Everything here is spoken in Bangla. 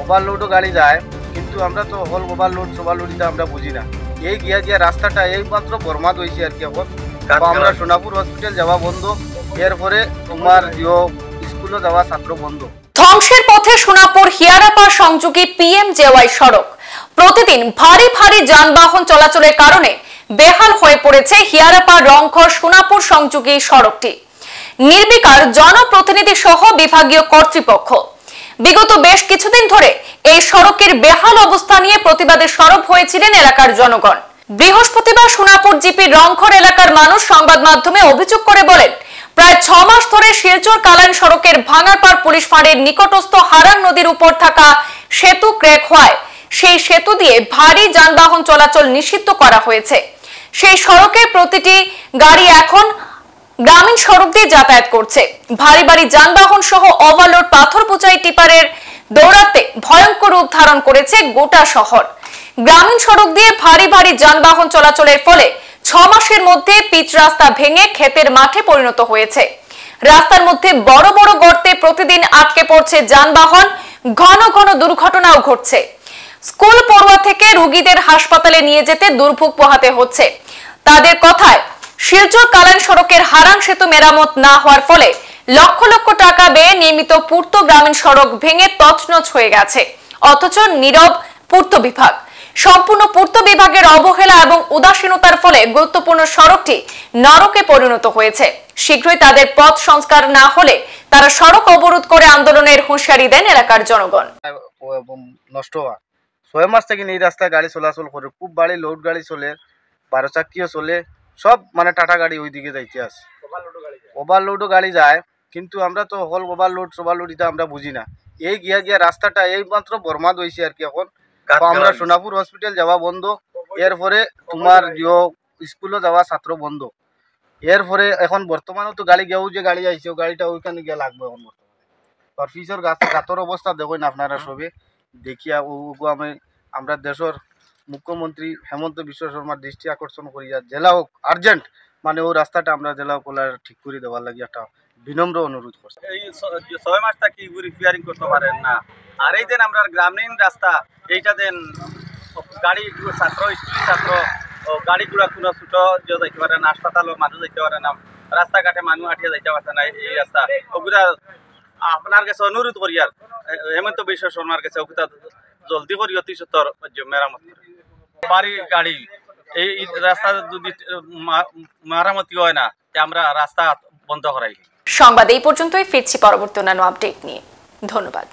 ওভারলোডও গাড়ি যায় কিন্তু আমরা তো হল ওভারলোড সোভারলোডিটা আমরা বুঝি না। এই গিয়া গিয়া রাস্তাটা এই মাত্র বরমাদ হয়েছে আর কি এখন। আমরা সোনাপুর হসপিটাল যাওয়া বন্ধ এরপরে তোমার জিও স্কুলও যাওয়া ছাত্র বন্ধ। ধ্বংসের পথে সোনাপুর হিয়ারাপা সংযোগী পিএম জেওয়াই সড়ক। প্রতিদিন ভারী ভারী যানবাহন চলাচলের কারণে বেহাল হয়ে পড়েছে হিয়ারাপা রংঘর, সোনাপুর সংযোগী সড়কটি। নির্বিকার জনপ্রতিনিধি সহ বিভাগীয় কর্তৃপক্ষ। বিগত বেশ কিছুদিন ধরে এই সড়কের বেহাল অবস্থা নিয়ে প্রতিবাদে সরব হয়েছিলেন এলাকার জনগণ। বৃহস্পতিবার সোনাপুর জিপি রংঘর এলাকার মানুষ সংবাদ মাধ্যমে অভিযোগ করে বলেন, প্রায় ছ মাস ধরে শিলচর কালান সড়কের ভাঙারপাড় পুলিশ ফাঁড়ের নিকটস্থ হারান নদীর উপর থাকা সেতু ক্র্যাক হওয়ায় সেই সেতু দিয়ে ভারী যানবাহন চলাচল নিষিদ্ধ করা হয়েছে। সেই সড়কের প্রতিটি গাড়ি এখন গ্রামীণ সড়ক দিয়ে যাতায়াত করছে। ভারী ভারী যানবাহন সহ ওভারলোড পাথর বোঝাই টিপারের দৌড়াতে ভয়ঙ্কর রূপ ধারণ করেছে গোটা শহর। গ্রামীণ সড়ক দিয়ে ভারী ভারী যানবাহন চলাচলের ফলে ছ মাসের মধ্যে পিচ রাস্তা ভেঙে ক্ষেতের মাঠে পরিণত হয়েছে। রাস্তার মধ্যে বড় বড় গর্তে প্রতিদিন আটকে পড়ছে যানবাহন। ঘন ঘন দুর্ঘটনাও ঘটছে। স্কুল পড়ুয়া থেকে রোগীদের হাসপাতালে নিয়ে যেতে দুর্ভোগ পোহাতে হচ্ছে। তাদের কথায়, শিলচর কালান সড়কের হারাং সেতু মেরামত না হওয়ার ফলে লক্ষ লক্ষ টাকা ব্যয়ে নির্মিত পূর্ত গ্রামীণ সড়ক ভেঙে তছনছ হয়ে গেছে। অথচ নীরব পূর্ত বিভাগ। সম্পূর্ণ পূর্ত বিভাগের অবহেলা এবং উদাসীনতার ফলে গুরুত্বপূর্ণ সড়কটি নরকে পরিণত হয়েছে। শীঘ্রই তাদের পথ সংস্কার না হলে তারা সড়ক অবরোধ করে আন্দোলনের হুঁশিয়ারি দেন এলাকার জনগণ। নষ্ট হওয়া। ছয় মাস থেকে এই রাস্তায় গাড়ি চলাচল করে, খুব বাড়ি লোড গাড়ি চলে বারো চাকিও চলে সব মানে টাটা গাড়ি ওইদিকে যাইতে আছে। ওভারলোডও গাড়ি যায় কিন্তু আমরা তো হল ওভারলোড সোভারলোড এটা আমরা বুঝি না। এই গিয়া গিয়া রাস্তাটা এই মাত্র বরমাদ হয়েছে আর কি এখন। আমরা সোনাপুর হসপিটাল যাওয়া বন্ধ এরপরে তোমার জিও স্কুলও যাওয়া ছাত্র বন্ধ। এরপরে এখন বর্তমানে তো গাড়ি গেও যে গাড়ি আইছে গাড়িটা ওইখানে গিয়ে লাগবে এখন বর্তমানে। ফিসের গাছ গাতর অবস্থা দেখেন আপনারা সবে। দেখিয়া ওগো আমি আমরা দেশের মুখ্যমন্ত্রী হেমন্ত বিশ্ব শর্মার দৃষ্টি আকর্ষণ করিয়া জেলা হোক আর্জেন্ট মানে ও রাস্তাটা আমরা জেলা কোলার ঠিক করে দেওয়ার লাগি একটা বিনম্র অনুরোধ করছি। এই ছয় মাস থাকি রিপেয়ারিং করতে পারেন না? আর এই দেন আমরা গ্রামীণ রাস্তা, এইটা দেন গাড়ি ছাত্র, স্কুল ছাত্র গাড়িগুলা কোনো ছোট যাইতে পারে না, হাসপাতালও মানুষ যাইতে পারে না, রাস্তাঘাটে মানুষ হাঁটিয়ে যাইতে পারছে না এই রাস্তা। ওগুলা আপনার কাছে অনুরোধ করি আর হেমন্ত বিশ্ব শর্মার কাছে ওগুলা জলদি করি অতি সত্তর মেরামত করে। বাড়ি গাড়ি। এই রাস্তা যদি মারামতি হয় না আমরা রাস্তা বন্ধ করাই। সংবাদ এই পর্যন্তই, ফিরছি পরবর্তী অন্যান্য আপডেট নিয়ে। ধন্যবাদ।